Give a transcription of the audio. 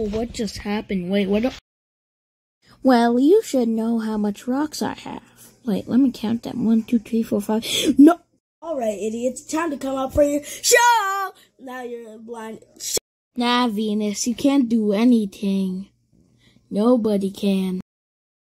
Oh, what just happened? Wait, what? Well, you should know how much rocks I have. Wait, let me count them. One, two, three, four, five. No! Alright, idiots, time to come out for your show! Now you're blind. Nah, Venus, you can't do anything. Nobody can.